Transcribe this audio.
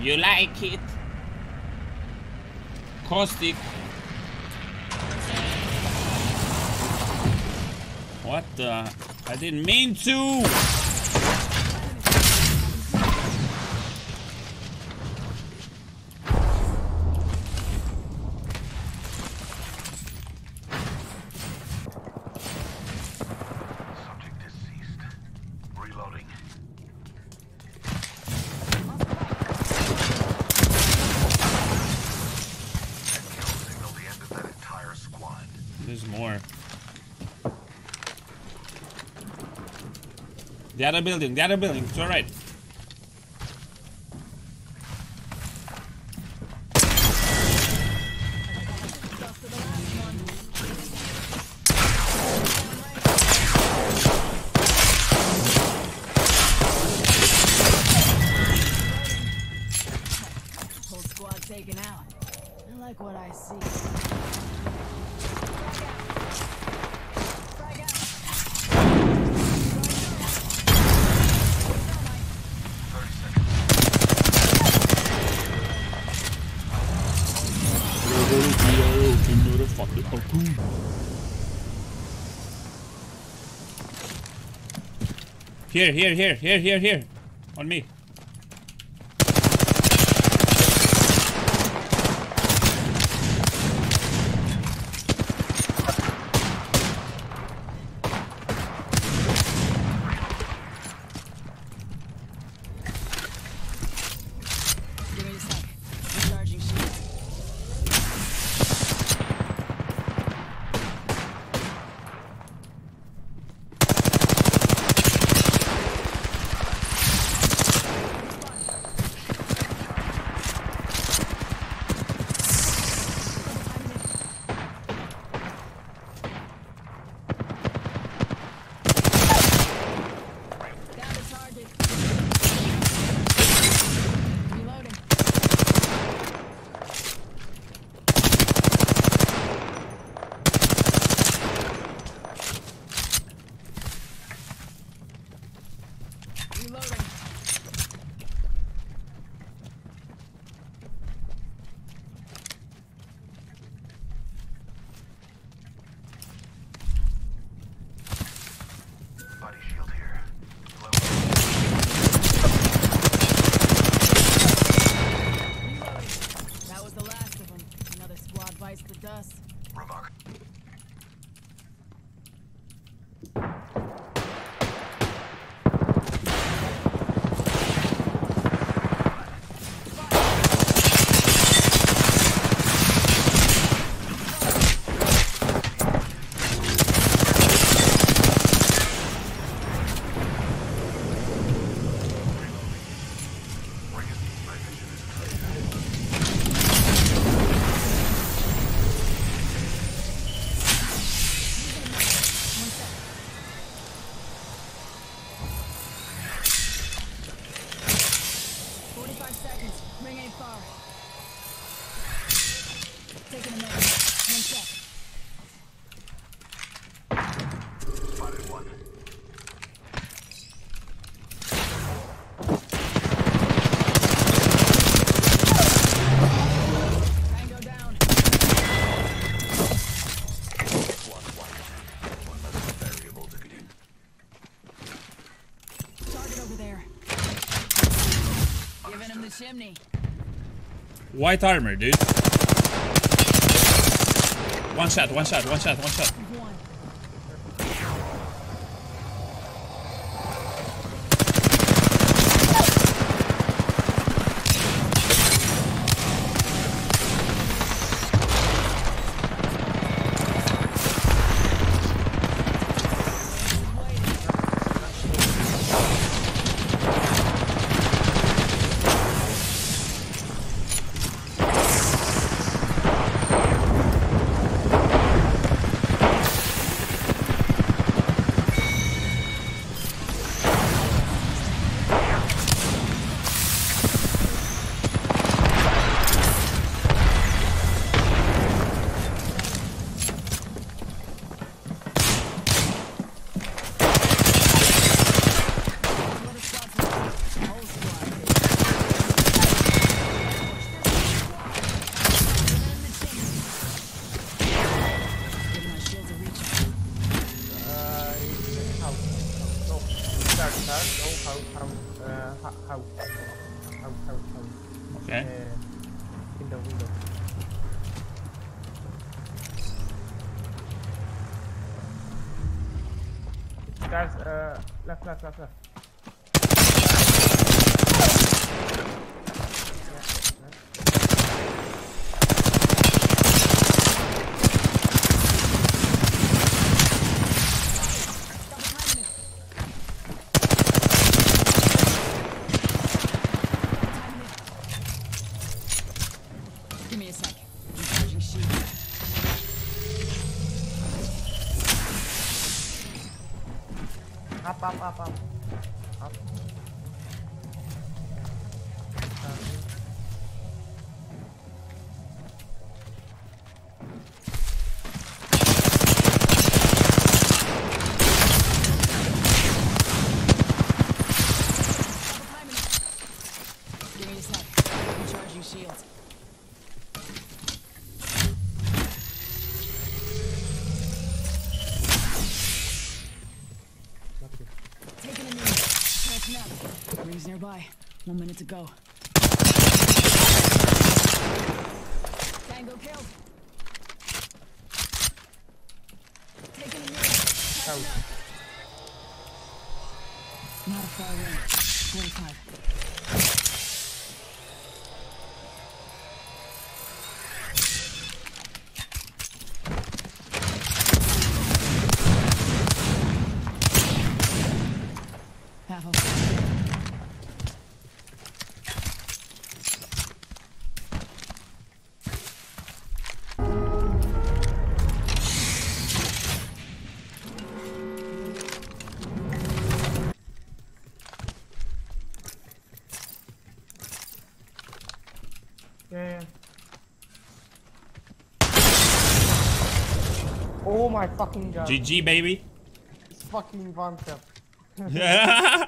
You like it? Caustic. What the? I didn't mean to! The other building, the other building, to our right. Here, here, here, here, here, here. On me. Bites the dust. remark. Seconds. Ring ain't far. Taking a minute. One sec. The chimney. White armor, dude. One shot, one shot, one shot, one shot. know how how uh, how, how how how how. Okay. Uh, in the window. Guys, uh, left, left, left, left. Up, up, up. Up. Nearby. One minute to go. Tango killed. Taking a. Out. Not a far away. 45. Yeah, yeah. Oh my fucking god. GG, baby. It's fucking tap. Yeah.